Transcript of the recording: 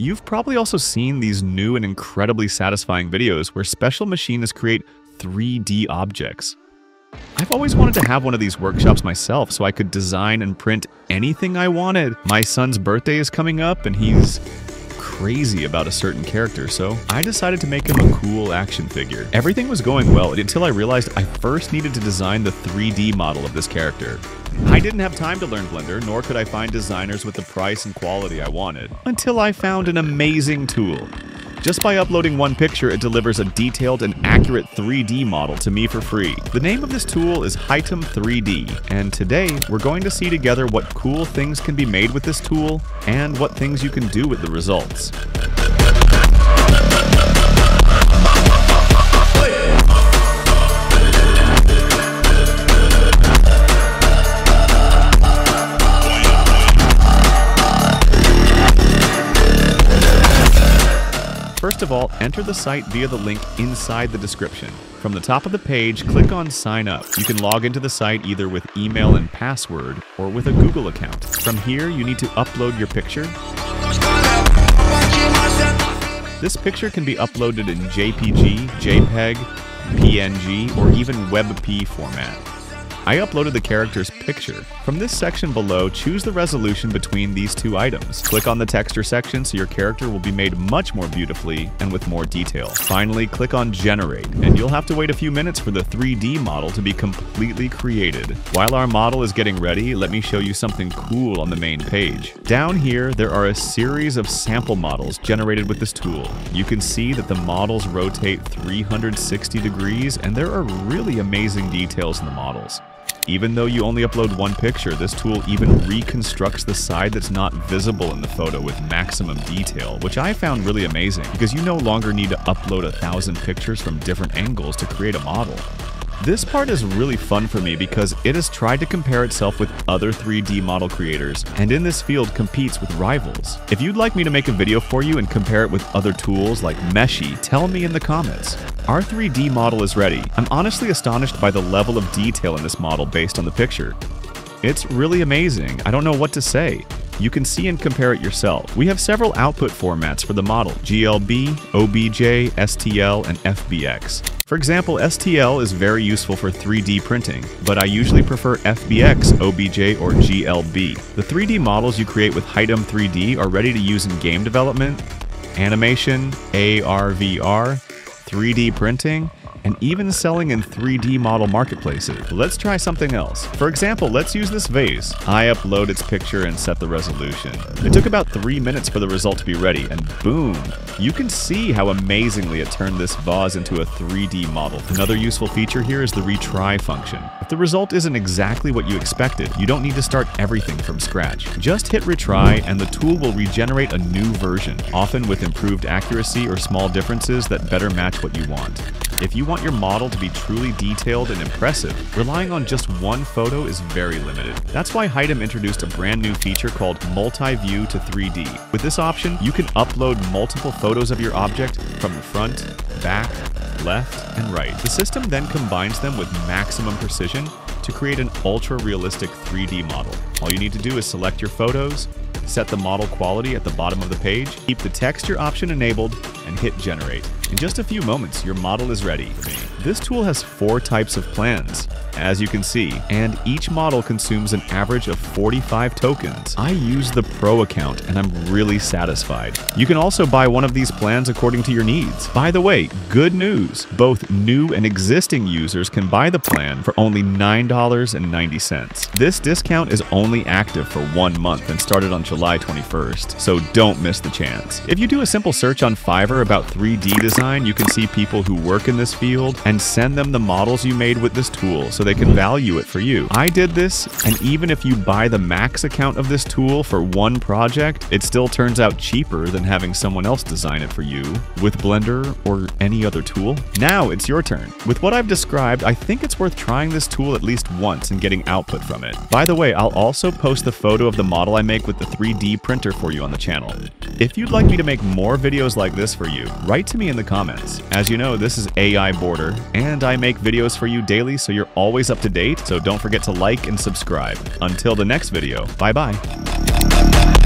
You've probably also seen these new and incredibly satisfying videos where special machinists create 3D objects. I've always wanted to have one of these workshops myself so I could design and print anything I wanted. My son's birthday is coming up and he's crazy about a certain character, so I decided to make him a cool action figure. Everything was going well until I realized I first needed to design the 3D model of this character. I didn't have time to learn Blender, nor could I find designers with the price and quality I wanted, until I found an amazing tool. Just by uploading one picture, it delivers a detailed and accurate 3D model to me for free. The name of this tool is Hitem 3D, and today we're going to see together what cool things can be made with this tool and what things you can do with the results. First of all, enter the site via the link inside the description. From the top of the page, click on Sign Up. You can log into the site either with email and password or with a Google account. From here, you need to upload your picture. This picture can be uploaded in JPG, JPEG, PNG, or even WebP format. I uploaded the character's picture. From this section below, choose the resolution between these two items. Click on the texture section so your character will be made much more beautifully and with more detail. Finally, click on Generate, and you'll have to wait a few minutes for the 3D model to be completely created. While our model is getting ready, let me show you something cool on the main page. Down here, there are a series of sample models generated with this tool. You can see that the models rotate 360 degrees, and there are really amazing details in the models. Even though you only upload one picture, this tool even reconstructs the side that's not visible in the photo with maximum detail, which I found really amazing because you no longer need to upload a thousand pictures from different angles to create a model. This part is really fun for me because it has tried to compare itself with other 3D model creators, and in this field competes with rivals. If you'd like me to make a video for you and compare it with other tools like Meshy, tell me in the comments. Our 3D model is ready. I'm honestly astonished by the level of detail in this model based on the picture. It's really amazing. I don't know what to say. You can see and compare it yourself. We have several output formats for the model, GLB, OBJ, STL, and FBX. For example, STL is very useful for 3D printing, but I usually prefer FBX, OBJ, or GLB. The 3D models you create with Hitem 3D are ready to use in game development, animation, AR, VR, 3D printing, and even selling in 3D model marketplaces. Let's try something else. For example, let's use this vase. I upload its picture and set the resolution. It took about three minutes for the result to be ready, and boom! You can see how amazingly it turned this vase into a 3D model. Another useful feature here is the retry function. If the result isn't exactly what you expected, you don't need to start everything from scratch. Just hit retry and the tool will regenerate a new version, often with improved accuracy or small differences that better match what you want. If you want your model to be truly detailed and impressive, relying on just one photo is very limited. That's why Hitem introduced a brand new feature called Multi-View to 3D. With this option, you can upload multiple photos of your object from the front, back, left, and right. The system then combines them with maximum precision to create an ultra-realistic 3D model. All you need to do is select your photos, set the model quality at the bottom of the page, keep the texture option enabled, and hit generate. In just a few moments, your model is ready. This tool has four types of plans, as you can see, and each model consumes an average of 45 tokens. I use the Pro account and I'm really satisfied. You can also buy one of these plans according to your needs. By the way, good news! Both new and existing users can buy the plan for only $9.90. This discount is only active for one month and started on July 21st, so don't miss the chance. If you do a simple search on Fiverr about 3D design, you can see people who work in this field and send them the models you made with this tool so they can value it for you. I did this, and even if you buy the max account of this tool for one project, it still turns out cheaper than having someone else design it for you with Blender or any other tool. Now it's your turn. With what I've described, I think it's worth trying this tool at least once and getting output from it. By the way, I'll also post the photo of the model I make with the 3D printer for you on the channel. If you'd like me to make more videos like this for you, write to me in the comments. As you know, this is AI Border, and I make videos for you daily so you're always up to date, so don't forget to like and subscribe. Until the next video, bye bye.